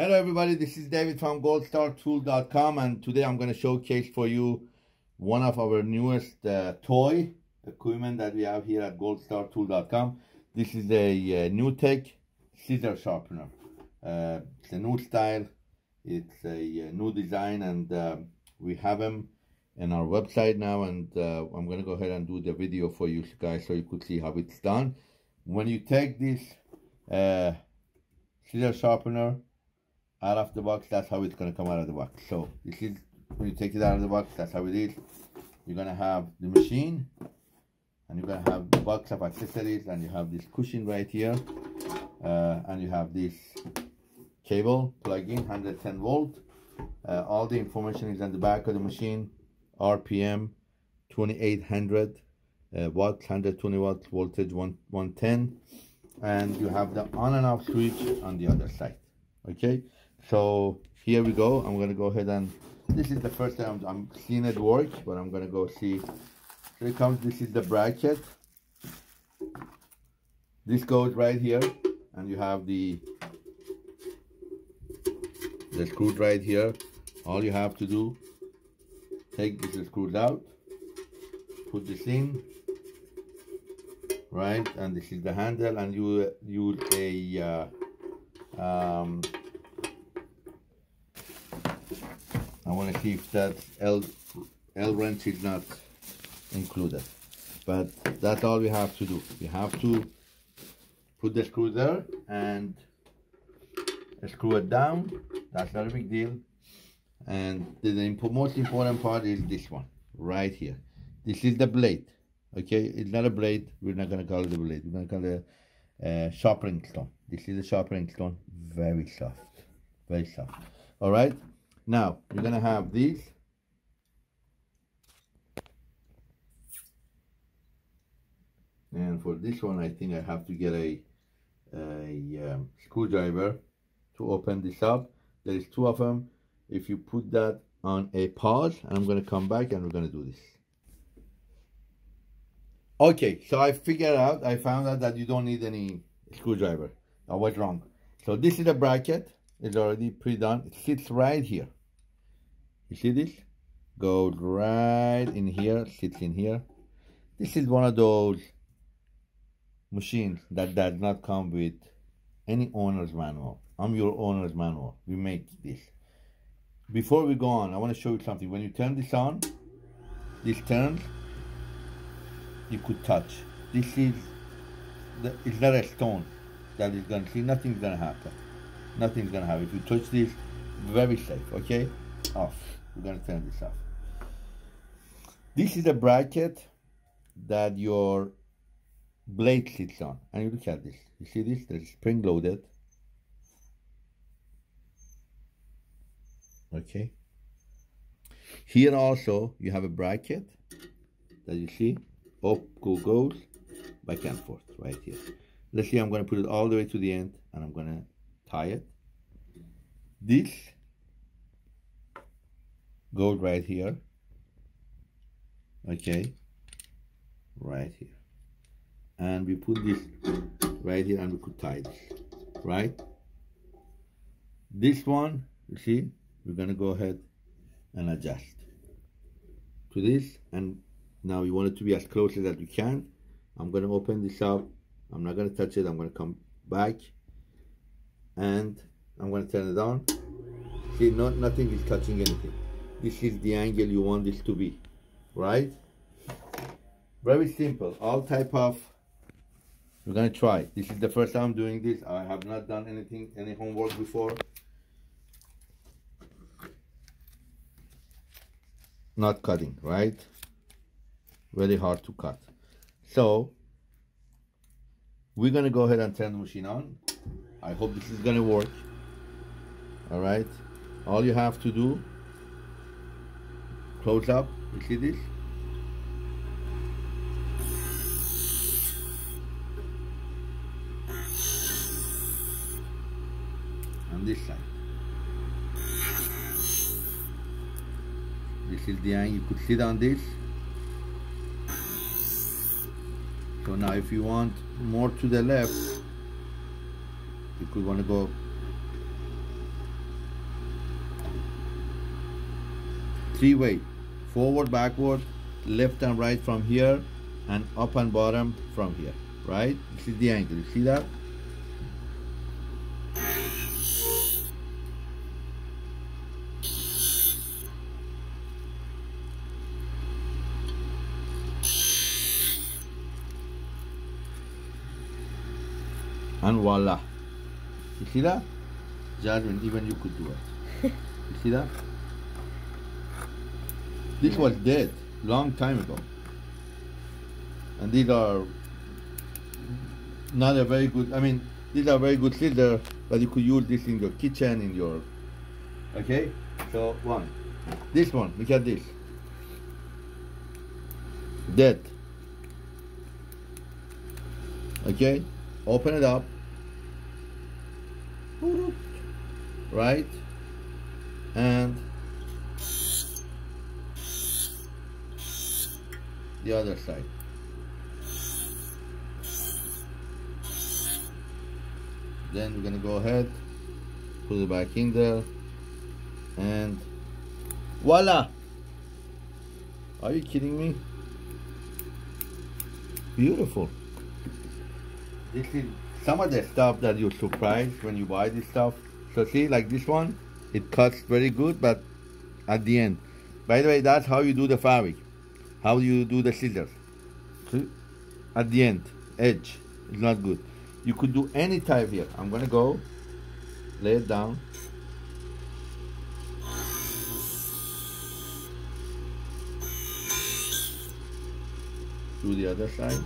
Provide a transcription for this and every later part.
Hello everybody, this is David from goldstartool.com and today I'm going to showcase for you one of our newest uh, toy equipment that we have here at goldstartool.com. This is a uh, tech scissor sharpener. Uh, it's a new style, it's a, a uh, new design and uh, we have them in our website now and uh, I'm going to go ahead and do the video for you guys so you could see how it's done. When you take this scissor sharpener out of the box that's how it's going to come out of the box. So this is when you take it out of the box that's how it is. You're going to have the machine and you're going to have the box of accessories and you have this cushion right here uh, and you have this cable plug in 110 volt. Uh, all the information is on the back of the machine rpm 2800 uh, watts 120 watts voltage 1 110 and you have the on and off switch on the other side okay? So here we go. I'm to go ahead and this is the first time i'm seeing it work but i'm to go see. Here comes. This is the bracket. This goes right here and you have the the screw right here. All you have to do take this screws out put this in right? And this is the handle and you use a uh, um, I want to see if that L, L wrench is not included. But that's all we have to do. We have to put the screw there and screw it down. That's not a big deal. And the, most important part is this one, right here. This is the blade, okay? It's not a blade. We're not going to call it a blade. We're to call it a uh, sharpening stone. This is a sharpening stone. Very soft. Very soft. All right? Now, you're going to have these. And for this one, I think I have to get a, a um, screwdriver to open this up. There is two of them. If you put that on a pause, I'm going to come back and we're going to do this. Okay, so I figured out, I found out that you don't need any screwdriver. I was wrong. So this is a bracket. It's already pre-done. It sits right here. You see this? Goes right in here, sits in here. This is one of those machines that does not come with any owner's manual. I'm your owner's manual. We make this. Before we go on, I want to show you something. When you turn this on, this turns, you could touch. This is, the, it's not a stone that is going to see. Nothing's going to happen. Nothing's going to happen. If you touch this, very safe, okay? Off. We're to turn this off. This is a bracket that your blade sits on. And you look at this. You see this? There's spring loaded. Okay. Here also you have a bracket that you see up go goes back and forth right here. Let's see, I'm to put it all the way to the end and I'm to tie it. This goes right here. Okay. Right here. And we put this right here and we could tie this right? This one you see we're gonna go ahead and adjust to this. And now you want it to be as close as that you can. I'm gonna open this up. I'm not gonna touch it. I'm gonna come back. And I'm gonna turn it on. See not nothing is touching anything this is the angle you want this to be right? Very simple. All type of we're gonna try. This is the first time I'm doing this. I have not done anything any homework before. Not cutting right? Very hard to cut. So we're gonna go ahead and turn the machine on. I hope this is gonna work. All right? All you have to do close up you see this? On this side. This is the angle you could sit on this. So now if you want more to the left you could want to go three way forward backward left and right from here and up and bottom from here right? This is the angle you see that? And voila. You see that? Jasmine even you could do it. You see that this was dead long time ago. And these are not a very good I mean these are very good scissors but you could use this in your kitchen in your okay? So one. This one look at this. Dead. Okay? Open it up. Right? And the other side. Then we're gonna go ahead put it back in there and voila! Are you kidding me? Beautiful. This is some of the stuff that you're surprised when you buy this stuff. So see like this one it cuts very good but at the end. By the way that's how you do the fabric how do you do the scissors see? at the end edge is not good. You could do any type here. I'm gonna go lay it down. Do the other side.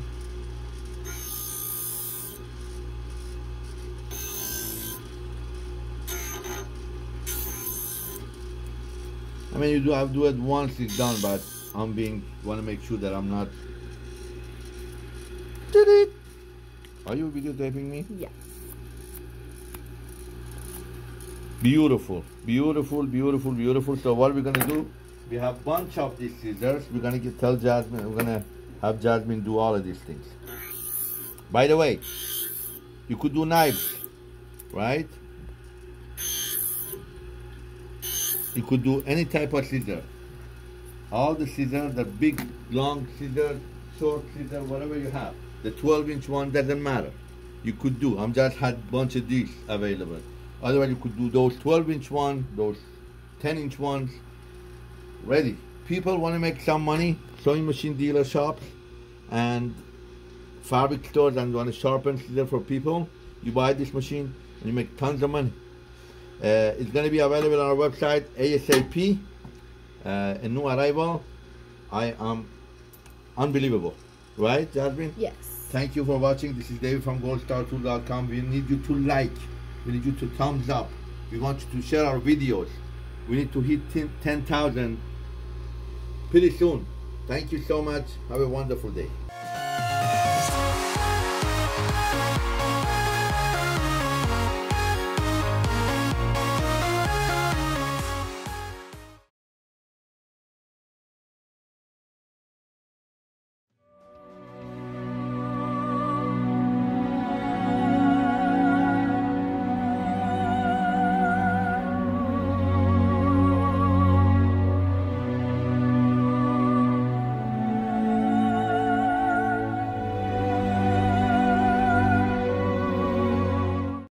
I mean, you do have to do it once it's done, but I'm being want to make sure that I'm not. Did it? Are you videotaping me? Yes. Beautiful, beautiful, beautiful, beautiful. So what we're gonna do? We have bunch of these scissors. We're gonna get, tell Jasmine. We're gonna have Jasmine do all of these things. By the way, you could do knives, right? You could do any type of scissor. All the scissors, the big, long scissors, short scissors, whatever you have. The 12 inch one doesn't matter. You could do. I'm just had bunch of these available. Otherwise, you could do those 12 inch one, those 10 inch ones. Ready. People want to make some money. Sewing machine dealer shops and fabric stores and want to sharpen scissor for people. You buy this machine and you make tons of money. Uh, it's going to be available on our website ASAP. Uh, a new arrival. I am unbelievable. Right, Jasmine? Yes. Thank you for watching. This is David from goldstartool.com. We need you to like. We need you to thumbs up. We want you to share our videos. We need to hit 10,000 pretty soon. Thank you so much. Have a wonderful day.